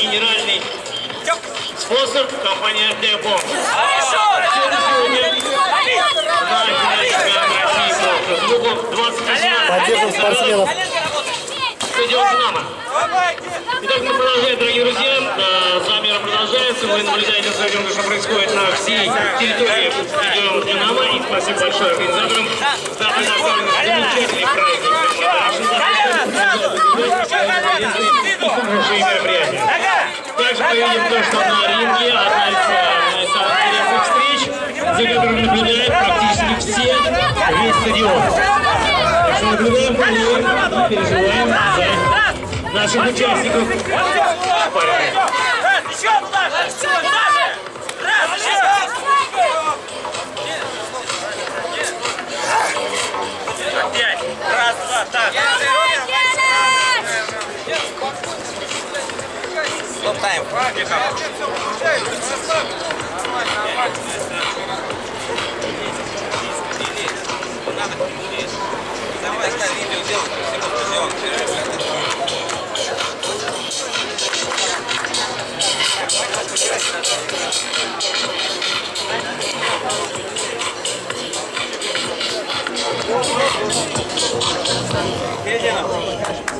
генеральный спонсор компания Депо. Поддержим спортсменов. Стадион «Динамо». Итак, мы продолжаем, дорогие друзья. Э, Замер продолжается. Вы наблюдаете за тем, что происходит на всей территории стадиона «Динамо». И спасибо большое организаторам за предоставленный мы видим то, что на ринге одна из самых интересных встреч, за которой наблюдает практически все, весь стадион. Так что наблюдаем, болеем и переживаем за наших участников. Стоп тайм! Давай, ставь видео, делай, все, Раз,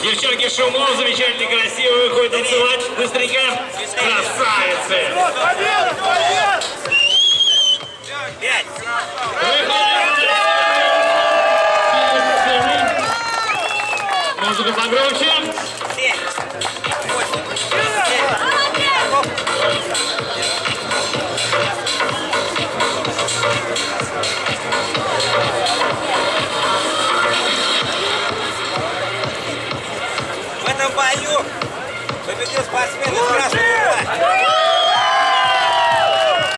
Девчонки Шумов, замечательно красиво выходят танцевать. Быстренько. Красавицы. Пять! Музыка погромче. В этом бою победил спортсмен из красной